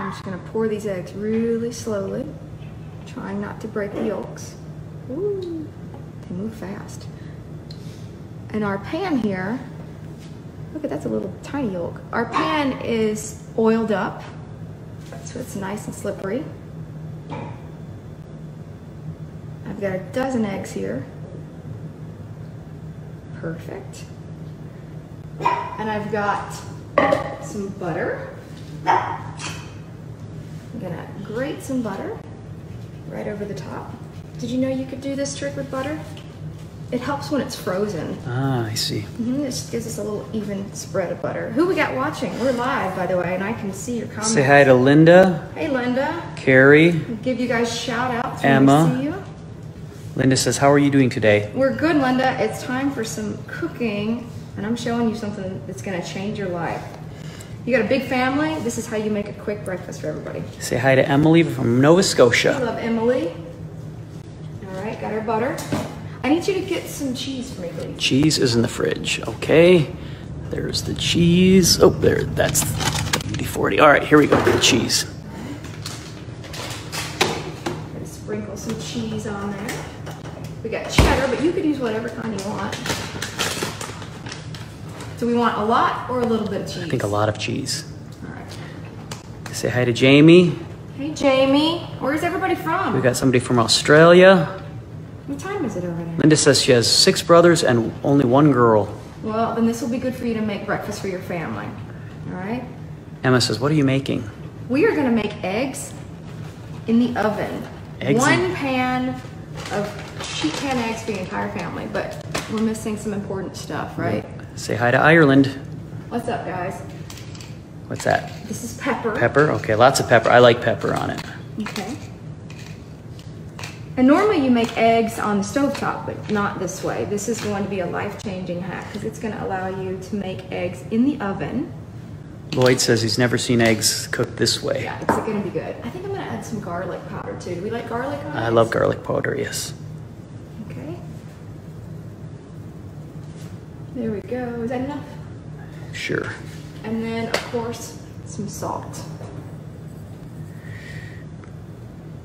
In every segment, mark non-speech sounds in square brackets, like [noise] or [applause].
I'm just gonna pour these eggs really slowly, trying not to break the yolks. Ooh, they move fast. And our pan here, look at that's a little tiny yolk. Our pan is oiled up, so it's nice and slippery. I've got a dozen eggs here. Perfect. And I've got some butter. I'm gonna grate some butter right over the top. Did you know you could do this trick with butter? It helps when it's frozen. Ah, I see. It just gives us a little even spread of butter. Who we got watching? We're live, by the way, and I can see your comments. Say hi to Linda, Hey, Linda. Carrie. Give you guys shout outs Emma. we see you. Linda says, How are you doing today? We're good, Linda. It's time for some cooking, and I'm showing you something that's gonna change your life. You got a big family? This is how you make a quick breakfast for everybody. Say hi to Emily from Nova I Scotia. love Emily. All right, got our butter. I need you to get some cheese for me, please. Cheese is in the fridge. Okay. There's the cheese. Oh, there. That's the 40. All right, here we go. The cheese. Gonna sprinkle some cheese on there. We got cheddar, but you could use whatever kind you want. Do we want a lot or a little bit of cheese? I think a lot of cheese. All right. Say hi to Jamie. Hey, Jamie. Where's everybody from? We got somebody from Australia. What time is it over there? Linda says she has six brothers and only one girl. Well, then this will be good for you to make breakfast for your family. All right? Emma says, What are you making? We are gonna make eggs in the oven. Eggs One pan of sheet pan eggs for the entire family, but we're missing some important stuff, right? Say hi to Ireland. What's up, guys? What's that? This is pepper. Pepper? Okay, lots of pepper. I like pepper on it. Okay. And normally you make eggs on the stovetop, but not this way. This is going to be a life-changing hack because it's going to allow you to make eggs in the oven. Lloyd says he's never seen eggs cooked this way. Yeah, it's going to be good. I think I'm going to add some garlic powder too. Do we like garlic on I eggs? love garlic powder, yes. Okay. There we go. Is that enough? Sure. And then, of course, some salt.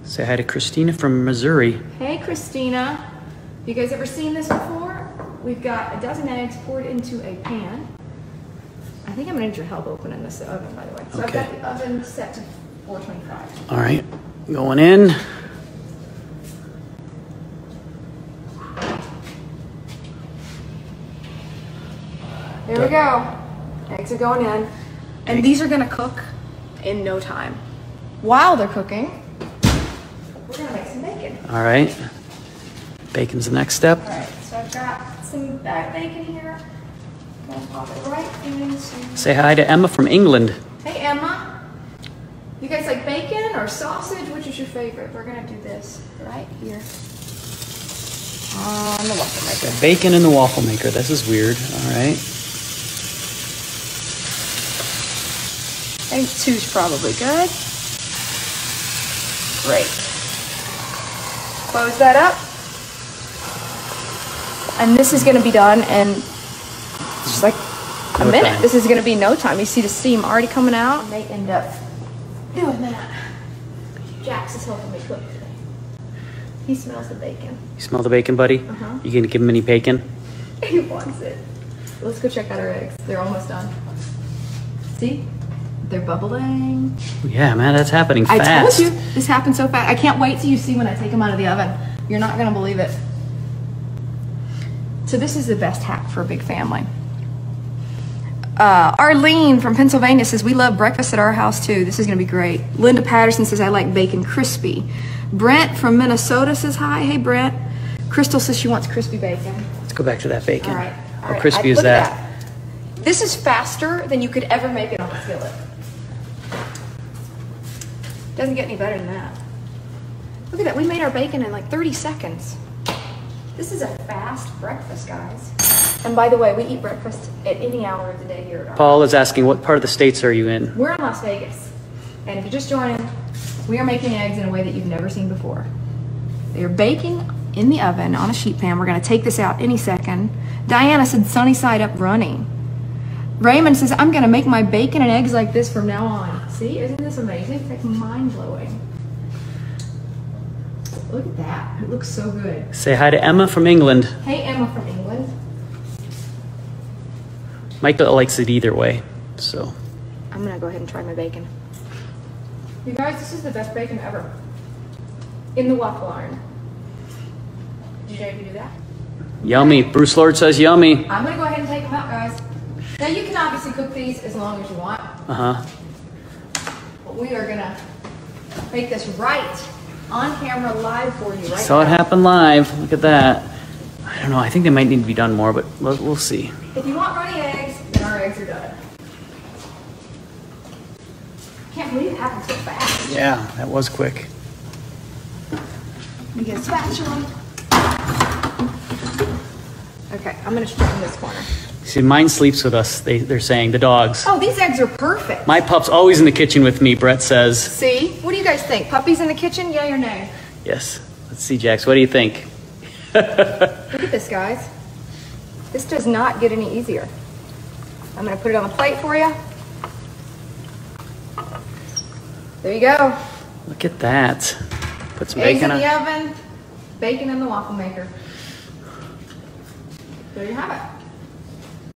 Say hi to Christina from Missouri. Hey, Christina. You guys ever seen this before? We've got a dozen eggs poured into a pan. I think I'm gonna need your help opening this oven, by the way. So I've got Okay. the oven set to 425. All right, going in. Go. Eggs are going in. And these are gonna cook in no time. While they're cooking, we're gonna make some bacon. All right. Bacon's the next step. All right, so I've got some back bacon here. Gonna pop it right into. Say hi to Emma from England. Hey Emma, you guys like bacon or sausage? Which is your favorite? We're gonna do this right here on the waffle maker. Got bacon in the waffle maker. This is weird. All right. I think two's probably good. Great. Close that up. And this is gonna be done in just like a No minute. time. This is gonna be no time. You see the steam already coming out. I may end up doing that. Jax is helping me cook today. He smells the bacon. You smell the bacon, buddy? Uh-huh. You gonna give him any bacon? [laughs] He wants it. Let's go check out our eggs. They're almost done. See? They're bubbling. Yeah, man, that's happening fast. I told you this happened so fast. I can't wait till you see when I take them out of the oven. You're not gonna believe it. So this is the best hack for a big family. Uh, Arlene from Pennsylvania says we love breakfast at our house too. This is gonna be great. Linda Patterson says I like bacon crispy. Brent from Minnesota says hi. Hey Brent. Crystal says she wants crispy bacon. Let's go back to that bacon. All right. How all right. crispy I- is look at that? This is faster than you could ever make it on a skillet. Doesn't get any better than that. Look at that. We made our bacon in like 30 seconds. This is a fast breakfast, guys. And by the way, we eat breakfast at any hour of the day here at our Paul is asking, what part of the states are you in? We're in Las Vegas. And if you're just joining, we are making eggs in a way that you've never seen before. They are baking in the oven on a sheet pan. We're going to take this out any second. Diana said sunny side up running. Raymond says, I'm going to make my bacon and eggs like this from now on. See, isn't this amazing? It's like mind blowing. Look at that. It looks so good. Say hi to Emma from England. Hey, Emma from England. Michael likes it either way. So, I'm gonna go ahead and try my bacon. You guys, this is the best bacon ever. In the waffle iron. Did you know you could do that? yummy. Bruce Lord says yummy. I'm gonna go ahead and take them out, guys. Now you can obviously cook these as long as you want, Uh huh. but we are gonna make this right on camera live for you right Saw it happen live. Look at that. I don't know. I think they might need to be done more, but we'll, we'll see. If you want runny eggs, then our eggs are done. Can't believe it happened so fast. Yeah, that was quick. You get a spatula. Okay, I'm gonna straighten this corner. See, mine sleeps with us. They, they're saying the dogs. Oh, these eggs are perfect. My pup's always in the kitchen with me. Brett says. See? What do you guys think? Puppies in the kitchen, yay or nay? Yes. Let's see, Jax. What do you think? [laughs] Look at this, guys. This does not get any easier. I'm gonna put it on the plate for you. There you go. Look at that. Put some Eggs in bacon the on. oven, bacon in the waffle maker. There you have it.